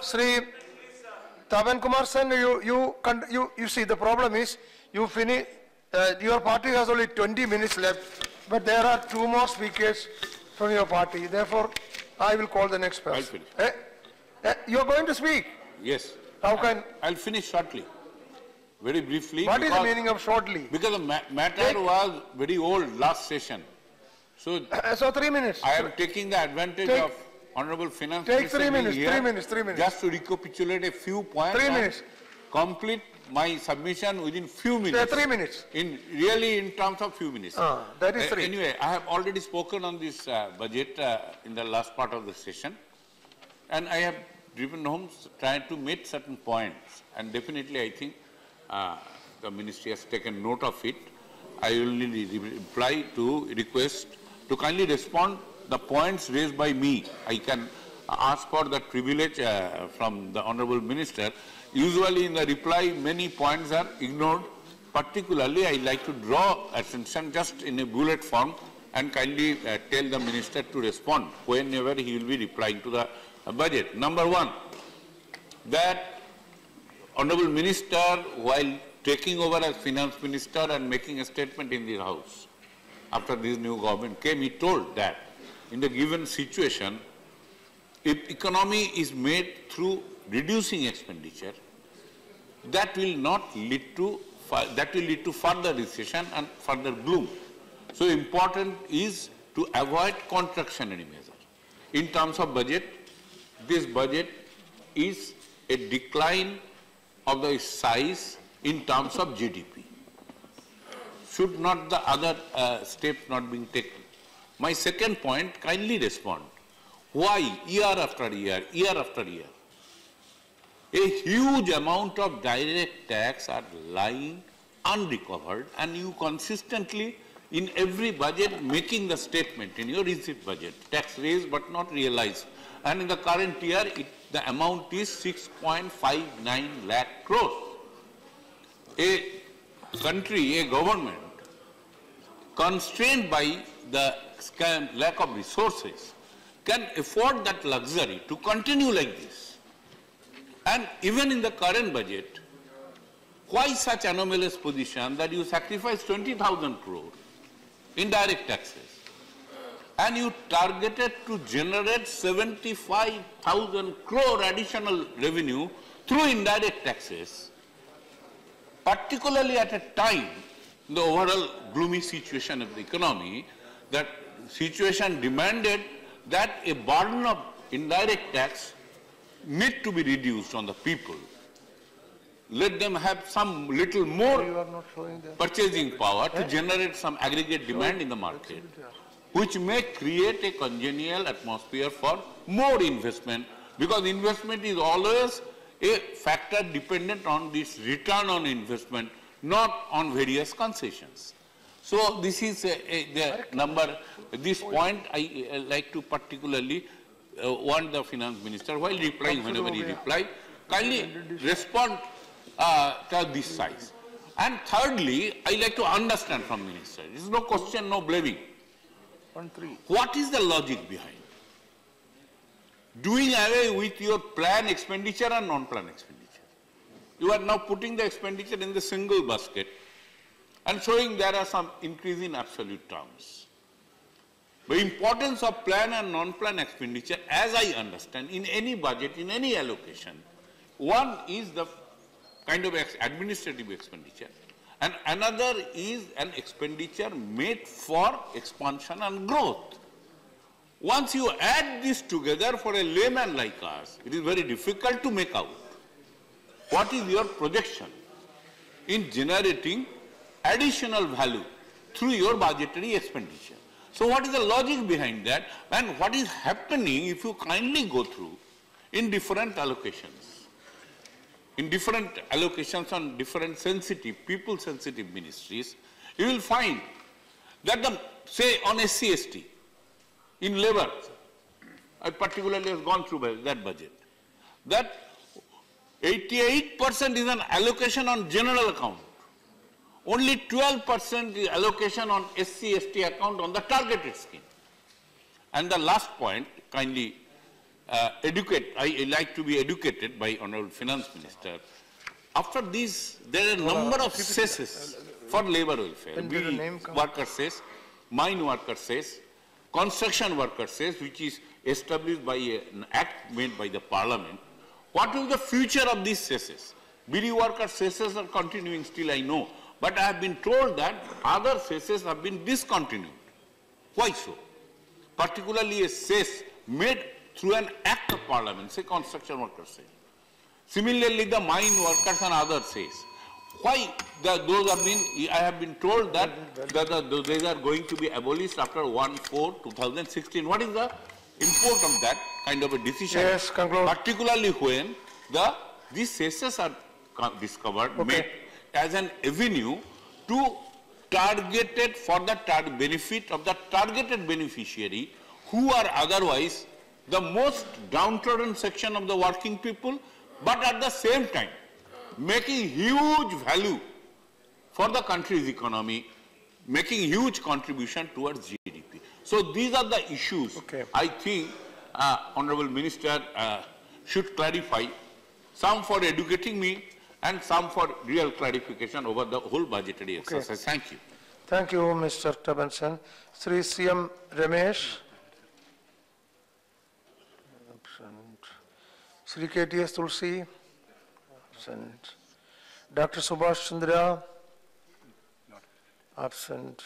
Sri Tapan Kumar Sen, you, you, you, you see, the problem is, you finish, uh, your party has only 20 minutes left, but there are two more speakers from your party. Therefore, I will call the next person. finish. Eh? Eh, You are going to speak? Yes, How can, I'll finish shortly. Very briefly. what is the because- meaning of shortly? Because the ma- matter Take- was very old last session. So Uh, So three minutes. I am taking the advantage Take- of Honorable Finance take Minister three minutes, here three minutes, three minutes. Just to recapitulate a few points. Three minutes. Complete my submission within few minutes. three minutes. In, really in terms of few minutes. Ah, that is Uh. Anyway, I have already spoken on this uh, budget uh, in the last part of the session. And I have driven home, trying to make certain points. And definitely, I think uh, the ministry has taken note of it. I will re- re- reply to request to kindly respond the points raised by me. I can ask for that privilege uh, from the honorable minister. Usually in the reply, many points are ignored. Particularly, I like to draw attention just in a bullet form and kindly uh, tell the minister to respond whenever he will be replying to the uh, budget. Number one, that honorable minister, while taking over as finance minister and making a statement in the house, after this new government came, he told that in the given situation, if economy is made through reducing expenditure, that will not lead to, that will lead to further recession and further gloom. So important is to avoid contractionary measure. In terms of budget, this budget is a decline of the size in terms of GDP. Should not the other uh, steps not being taken? My second point, kindly respond. Why year after year, year after year, a huge amount of direct tax are lying unrecovered and you consistently in every budget making the statement in your receipt budget, tax raised but not realized. And in the current year, it, the amount is 6.59 lakh crores. A country, a government constrained by the scam, lack of resources can afford that luxury to continue like this. And even in the current budget, why such anomalous position that you sacrifice 20,000 crore in direct taxes and you targeted to generate 75,000 crore additional revenue through indirect taxes, particularly at a time the overall gloomy situation of the economy, that situation demanded that a burden of indirect tax need to be reduced on the people. Let them have some little more You are not showing the. purchasing power to eh? generate some aggregate demand in the market, which may create a congenial atmosphere for more investment, because investment is always a factor dependent on this return on investment, not on various concessions. So this is the number, this point I uh, like to particularly uh, want the finance minister, while replying whenever he replies, kindly respond uh, to this size. And thirdly, I like to understand from minister, there is no question, no blaming. What is the logic behind? Doing away with your plan expenditure and non-plan expenditure. You are now putting the expenditure in the single basket and showing there are some increase in absolute terms. The importance of plan and non-plan expenditure, as I understand, in any budget, in any allocation, one is the kind of ex- administrative expenditure, and another is an expenditure made for expansion and growth. Once you add this together for a layman like us, it is very difficult to make out what is your projection in generating additional value through your budgetary expenditure. So what is the logic behind that and what is happening if you kindly go through in different allocations? In different allocations on different sensitive, people sensitive ministries, you will find that the, say on SCST, in labor, I particularly have gone through that budget, that 88% is an allocation on general account. Only 12% is allocation on SC, ST account on the targeted scheme. And the last point, kindly uh, educate, I I like to be educated by Honorable Finance Minister. After this, there are a number of cesses for labor welfare. We worker cess, mine worker cess, construction worker cess, which is established by an act made by the parliament. What will the future of these cesses? BD worker cesses are continuing still, I know, but I have been told that other cesses have been discontinued. Why so? Particularly a cess made through an act of parliament, say construction workers say. Similarly, the mine workers and others cess. Why the, those have been, I have been told that, that the, these are going to be abolished after 1/4/2016. What is the import of that kind of a decision? Yes, conclude. Particularly when the, these cesses are discovered, Okay. made as an avenue to targeted for the benefit of the targeted beneficiary who are otherwise the most downtrodden section of the working people, but at the same time making huge value for the country's economy, making huge contribution towards GDP. So these are the issues Okay. I think uh, Honorable Minister uh, should clarify, some for educating me and some for real clarification over the whole budgetary exercise. Thank you. Thank you, Mr. Tapan Sen. Sri CM Ramesh. Absent. Sri KTS Tulsi. Absent. Dr. Subhash Chandra. Absent.